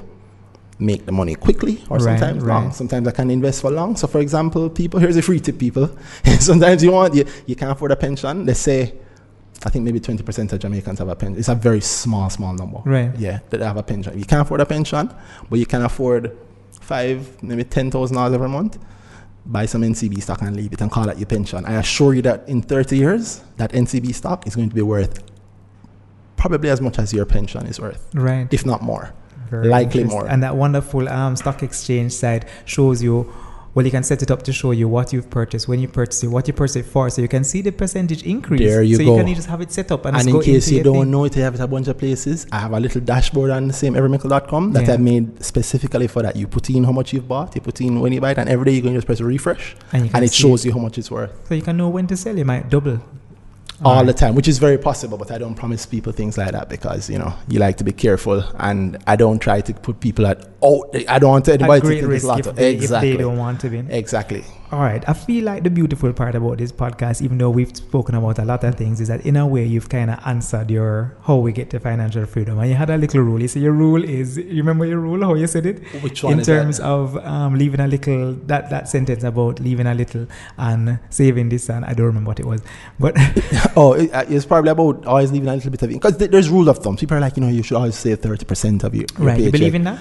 make the money quickly or Right, sometimes long. Sometimes I can invest for long. So for example, people, here's a free tip, people. [LAUGHS] sometimes you want, you, you can't afford a pension. They say, I think maybe 20% of Jamaicans have a pension. It's a very small, small number. Right. Yeah, that they have a pension. You can't afford a pension, but you can afford five, maybe $10,000 every month. Buy some NCB stock and leave it and call it your pension. I assure you that in 30 years, that NCB stock is going to be worth probably as much as your pension is worth, Right. if not more. Very likely more. And that wonderful um, stock exchange site shows you. Well, you can set it up to show you what you've purchased, when you purchased it, what you purchased it for, so you can see the percentage increase. There you so go. you can just have it set up and, And in case you don't thing. know it, I have it a bunch of places. I have a little dashboard on the same everymickle.com that Yeah. I made specifically for that. You put in how much you've bought, you put in when you buy it, and every day you can just press refresh, and, and it shows you how much it's worth So you can know when to sell. You might double. All Alright. the time, which is very possible. But I don't promise people things like that because you know you like to be careful, and I don't try to put people at oh I don't want anybody to think it's risk lot of- exactly if they don't want to be. exactly. All right. I feel like the beautiful part about this podcast, even though we've spoken about a lot of things, is that in a way you've kind of answered your how we get to financial freedom. And you had a little rule. You say your rule is you remember your rule how you said it Which one in terms that? of um, leaving a little that that sentence about leaving a little and saving this and I don't remember what it was, but [LAUGHS] Oh, it, uh, it's probably about always leaving a little bit of it because th- there's rule of thumb. People are like, you know, you should always save thirty percent of your, your right. You believe in that?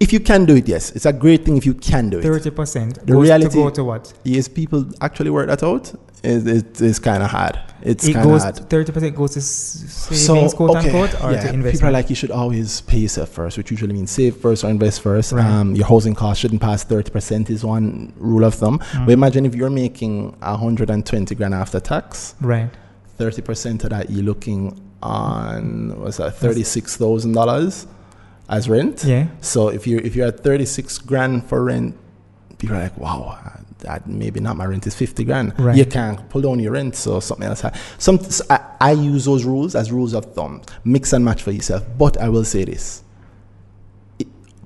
If you can do it, yes, it's a great thing if you can do it. Thirty percent. The goes reality- to go to what? Yes, people actually work that out. It, it, it's kind of hard. It's it kind of goes hard. thirty percent goes to savings, quote unquote, or yeah, to investment. People are like, you should always pay yourself first, which usually means save first or invest first. Right. Um, your housing cost shouldn't pass 30% is one rule of thumb. Mm. But imagine if you're making 120 grand after tax, right. 30% of that you're looking on, what's that, $36,000 as rent. Yeah. So if you're, if you're at 36 grand for rent, people are like, wow, uh, that maybe not my rent is 50 grand. Right. You can't pull down your rent, so something else. Some, I, I use those rules as rules of thumb. Mix and match for yourself. But I will say this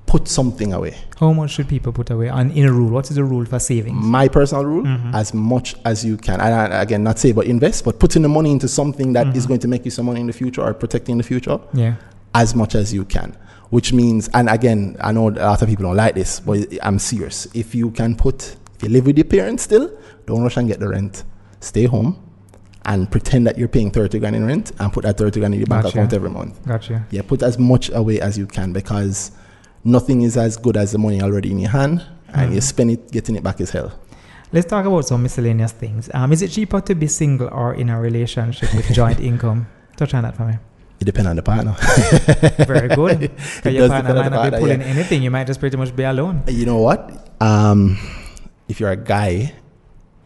put something away. How much should people put away And in a rule? What is the rule for savings? My personal rule, Mhm. as much as you can. And I, again, not say, but invest, but putting the money into something that is Mhm. going to make you some money in the future or protecting the future Yeah. as much as you can. Which means, and again, I know a lot of people don't like this, but I'm serious. If you can put, if you live with your parents still, don't rush and get the rent. Stay home and pretend that you're paying 30 grand in rent and put that 30 grand in your bank Gotcha. account every month. Gotcha. Yeah, put as much away as you can because nothing is as good as the money already in your hand and you Mhm. spend it, getting it back is hell. Let's talk about some miscellaneous things. Um, is it cheaper to be single or in a relationship with joint [LAUGHS] income? Touch on that for me. It depends on the partner. [LAUGHS] Very good. [LAUGHS] Because your partner might not be pulling yeah. anything. You might just pretty much be alone. You know what? Um, if you're a guy,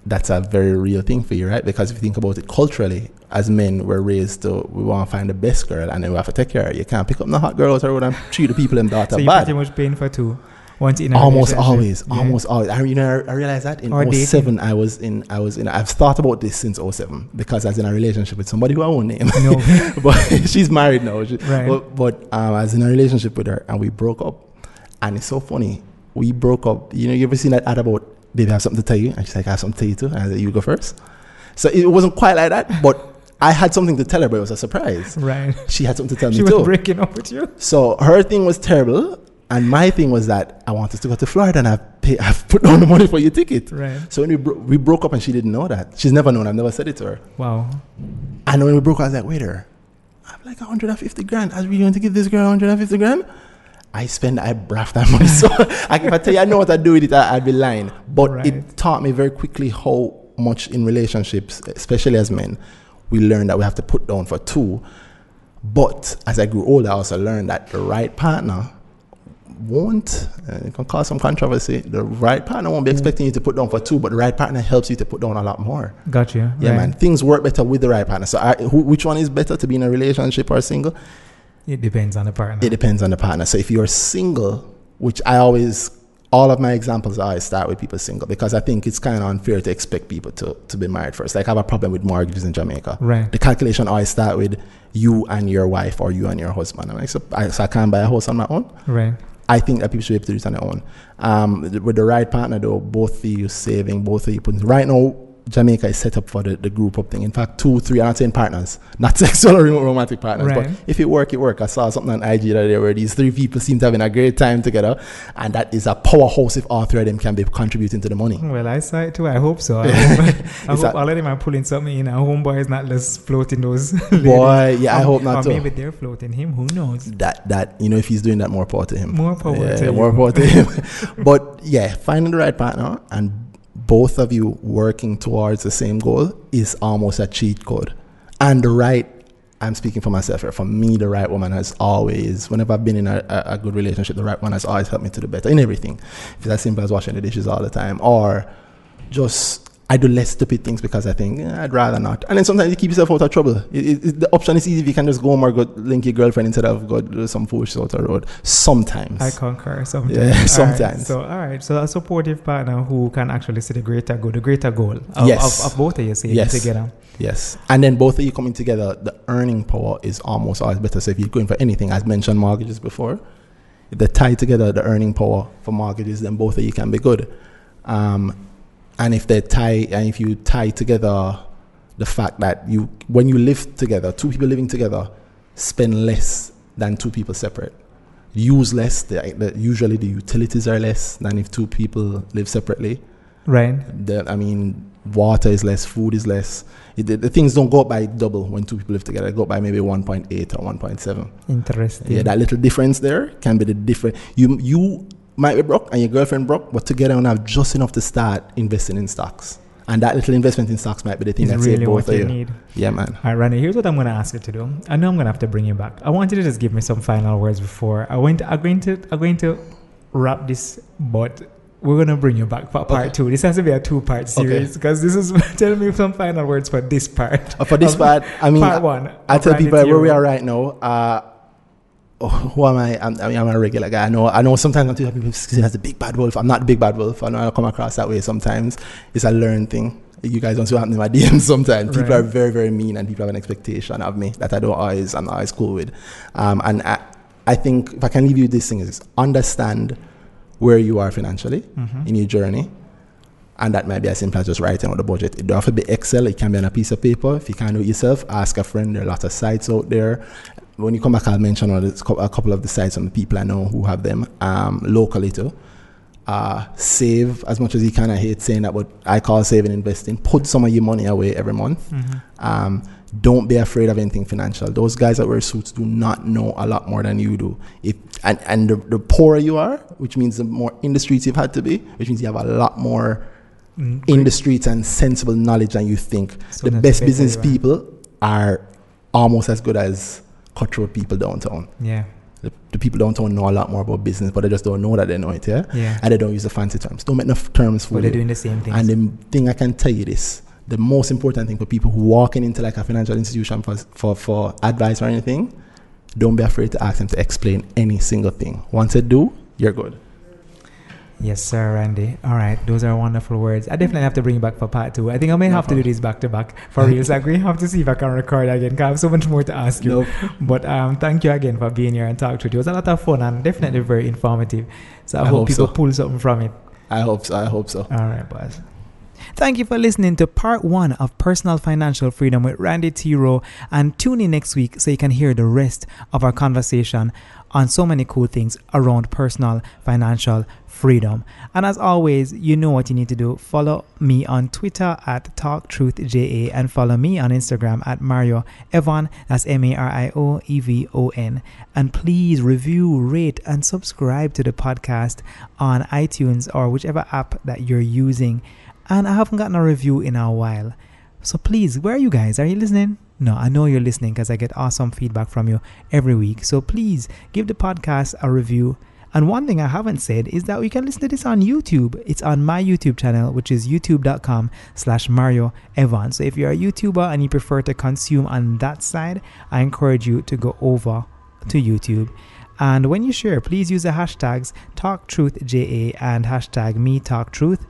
that's a very real thing for you, right? Because if you think about it culturally, as men, we're raised to we want to find the best girl and then we have to take care of her. You can't pick up the hot girl out the road and treat the people in daughter So you're bad. pretty much paying for two. Once in Almost always, Yeah. almost always. I, you know, I, I realized that in Or dating. 07, I was in, I was in, I've thought about this since 07 because I was in a relationship with somebody who I won't name. No. [LAUGHS] but [LAUGHS] she's married now. She- Right. But, but um, I was in a relationship with her and we broke up. And it's so funny. We broke up. You know, you ever seen that ad about, baby, I have something to tell you? And she's like, I have something to tell you too. And I said, you go first. So it wasn't quite like that, but I had something to tell her, but it was a surprise. right. She had something to tell [LAUGHS] She me was breaking up with you. So her thing was terrible. And my thing was that I wanted to go to Florida and I've, pay, [LAUGHS] I've put down the money for your ticket. Right. So when we, bro- we broke up and she didn't know that. She's never known. I've never said it to her. Wow. And when we broke up, I was like, wait there. I have like 150 grand. Are we going to give this girl 150 grand? I spend, I braff that money. [LAUGHS] So like, if I tell you I know what I do with it, I, I'd be lying. But Right. it taught me very quickly how much in relationships, especially as men, we learn that we have to put down for two. But as I grew older, I also learned that the right partner won't, uh, it can cause some controversy. The right partner won't be expecting you to put down for two, but the right partner helps you to put down a lot more. Gotcha. Yeah, right. man. Things work better with the right partner. So, I, who, which one is better to be in a relationship or single? It depends on the partner. It depends on the partner. So, if you're single, which I always, all of my examples, I always start with people single because I think it's kind of unfair to expect people to, to be married first. Like, I have a problem with mortgages in Jamaica. Right. The calculation always start with you and your wife or you and your husband. I'm like, so I, so I can't buy a house on my own. Right. I think that people should be able to do it on their own. Um, with the right partner, though, both of you saving, both of you putting. Right now, Jamaica is set up for the, the group up thing. In fact, two, three, I'm not saying partners, not [LAUGHS] sexual or romantic partners. Right. But if it work, it work. I saw something on IG the other day where these three people seem to having a great time together, and that is a powerhouse if all three of them can be contributing to the money. Well, I saw it too. I hope so. [LAUGHS] I hope, [LAUGHS] I hope all of them are pulling something in. Our homeboy is not just floating those. Boy, yeah, I hope not Or too. maybe they're floating him. Who knows? that that you know if he's doing that more power to him More power yeah, to more you. power to him but yeah finding the right partner and both of you working towards the same goal is almost a cheat code and the right I'm speaking for myself here. For me, the right woman has always, whenever I've been in a, a, good relationship, the right one has always helped me to do better in everything. It's as simple as washing the dishes all the time, or just I do less stupid things because I think eh, I'd rather not. And then sometimes you keep yourself out of trouble. It, it, it, the option is easy if you can just go home or go link your girlfriend instead of go do some foolish out of road. Sometimes. I concur. Sometimes. Yeah, All right, sometimes. So, all right. So, a supportive partner who can actually see the greater goal, the greater goal of, Yes. of, of both of you saving Yes. together. Yes. And then both of you coming together, the earning power is almost always better. So if you're going for anything, as mentioned mortgages before, if they tie together the earning power for mortgages, then both of you can be good. Um, and if they tie, and if you tie together the fact that you, when you live together, two people living together spend less than two people separate. Use less. The, the, usually the utilities are less than if two people live separately Right. the, I mean, water is less, food is less. It, the, the things don't go up by double when two people live together. They go up by maybe 1.8 or 1.7. Interesting. Yeah, that little difference there can be the difference You you might be broke and your girlfriend broke, but together you have just enough to start investing in stocks. And that little investment in stocks might be the thing is that really both what of you need. Yeah, man. All right, Randy, here's what I'm going to ask you to do. I know I'm going to have to bring you back. I want you to just give me some final words before I went. I'm going to. I'm going to wrap this, but we're going to bring you back for part Okay. two. This has to be a two-part series because this is. [LAUGHS] tell me some final words for this part. Uh, for this part, I mean, part one. I tell people where we are right now. Uh, oh, who am I? I'm, I mean, I'm a regular guy. I know. I know. Sometimes on Twitter people see me as the big bad wolf. I'm not the big bad wolf. I know I come across that way sometimes. It's a learned thing. You guys don't see what happens in my [LAUGHS] DMs sometimes. People Right. are very, very mean, and people have an expectation of me that I don't always. I'm not always cool with. Um, and I, I think if I can leave you this thing is understand where you are financially Mhm. in your journey. And that might be as simple as just writing out the budget. It don't have to be Excel. It can be on a piece of paper. If you can't do it yourself, ask a friend. There are lots of sites out there. When you come back, I'll mention a couple of the sites and the people I know who have them um, locally too. Uh, save as much as you can. I hate saying that, but I call saving investing. Put some of your money away every month. Mhm. Um, don't be afraid of anything financial. Those guys that wear suits do not know a lot more than you do. If and, and the, the poorer you are, which means the more in the streets you've had to be, which means you have a lot more Mm, in the streets and sensible knowledge than you think. So the best business people are almost as good as cutthroat people downtown. Yeah. The, the people downtown know a lot more about business, but they just don't know that they know it, yeah? Yeah. And they don't use the fancy terms. Don't make enough terms for But they're doing the same thing. And the thing I can tell you this, the most important thing for people who walking into like a financial institution for, for, for advice or anything, don't be afraid to ask them to explain any single thing. Once they do, you're good. Yes, sir, Randy. All right, those are wonderful words. I definitely have to bring you back for part two. I think I may No have to do this back to back for real. So we have to see if I can record again. 'cause I have so much more to ask you. Nope. But um, thank you again for being here and talking to you. It was a lot of fun and definitely very informative. So I, I hope hope people so. pull something from it. I hope so. I hope so. All right, boss. Thank you for listening to part one of Personal Financial Freedom with Randy T. Rowe. And tune in next week so you can hear the rest of our conversation on so many cool things around personal financial freedom. And as always, you know what you need to do. Follow me on Twitter at TalkTruthJA and follow me on Instagram at Mario Evon. That's M A R I O E V O N. And please review, rate, and subscribe to the podcast on iTunes or whichever app that you're using. And I haven't gotten a review in a while. So please, where are you guys? Are you listening? No, I know you're listening because I get awesome feedback from you every week. So please give the podcast a review. And one thing I haven't said is that you can listen to this on YouTube. It's on my YouTube channel, which is youtube.com slash Mario Evon. So if you're a YouTuber and you prefer to consume on that side, I encourage you to go over to YouTube. And when you share, please use the hashtags TalkTruthJA and hashtag MeTalkTruth.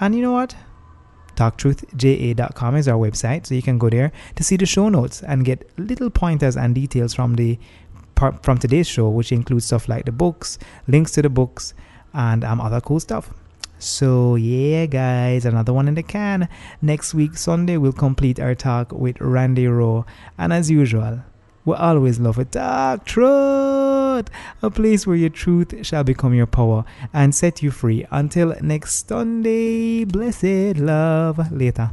And you know what? TalkTruthJA.com is our website, so you can go there to see the show notes and get little pointers and details from the from today's show, which includes stuff like the books, links to the books, and um, other cool stuff. So yeah, guys, another one in the can. Next week, Sunday, we'll complete our talk with Randy Rowe, and as usual, we always love a talk truth, a place where your truth shall become your power and set you free. Until next Sunday, blessed love. Later.